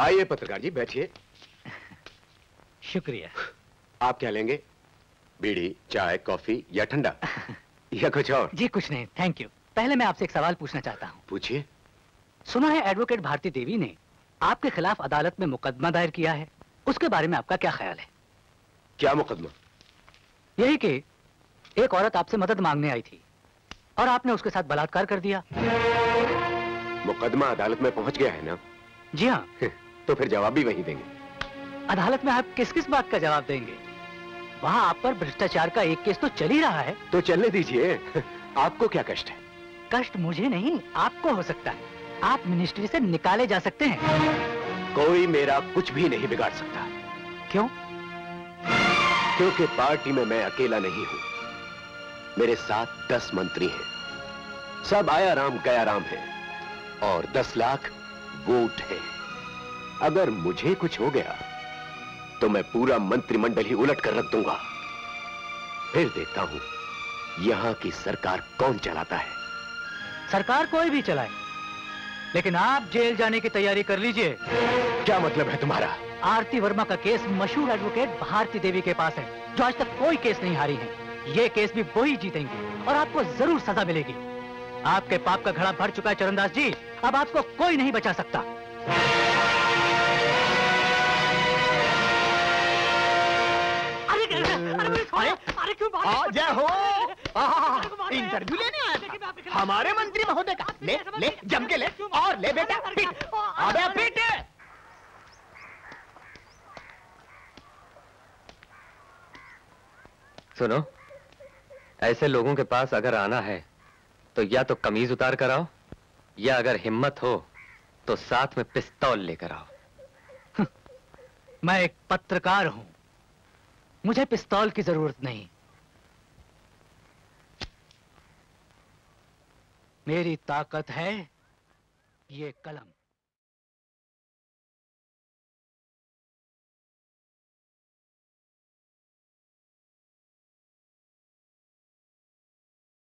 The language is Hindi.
आइए पत्रकार जी बैठिए। शुक्रिया। आप क्या लेंगे? बीड़ी चाय कॉफ़ी या ठंडा? या कुछ और? जी कुछ नहीं थैंक यू पहले मैं आपसे एक सवाल पूछना चाहता हूँ। पूछिए। सुना है एडवोकेट भारती देवी ने आपके खिलाफ अदालत में मुकदमा दायर किया है। उसके बारे में आपका क्या ख्याल है? क्या मुकदमा? यही कि एक औरत आपसे मदद मांगने आई थी और आपने उसके साथ बलात्कार कर दिया। मुकदमा अदालत में पहुँच गया है ना? जी हाँ। तो फिर जवाब भी वही देंगे। अदालत में आप किस किस बात का जवाब देंगे? वहाँ आप पर भ्रष्टाचार का एक केस तो चल ही रहा है। तो चलने दीजिए। आपको क्या कष्ट है? कष्ट मुझे नहीं आपको हो सकता है। आप मिनिस्ट्री से निकाले जा सकते हैं। कोई मेरा कुछ भी नहीं बिगाड़ सकता। क्यों? क्योंकि पार्टी में मैं अकेला नहीं हूँ। मेरे साथ दस मंत्री हैं। सब आया राम गया राम है। और दस लाख वोट है। अगर मुझे कुछ हो गया तो मैं पूरा मंत्रिमंडल ही उलट कर रख दूँगा। फिर देखता हूँ यहाँ की सरकार कौन चलाता है। सरकार कोई भी चलाए लेकिन आप जेल जाने की तैयारी कर लीजिए। क्या मतलब है तुम्हारा? आरती वर्मा का केस मशहूर एडवोकेट भारती देवी के पास है जो आज तक कोई केस नहीं हारी है। ये केस भी वही जीतेंगे और आपको ज़रूर सजा मिलेगी। आपके पाप का घड़ा भर चुका है चरणदास जी अब आपको कोई नहीं बचा सकता। जय हो? इंटरव्यू लेने आया था। हमारे मंत्री महोदय का। ले ले जम के ले। और ले बेटा पीट अबे पीट सुनो ऐसे लोगों के पास अगर आना है तो या तो कमीज उतार कर आओ या अगर हिम्मत हो तो साथ में पिस्तौल लेकर आओ। मैं एक पत्रकार हूँ। मुझे पिस्तौल की ज़रूरत नहीं। मेरी ताकत है ये कलम।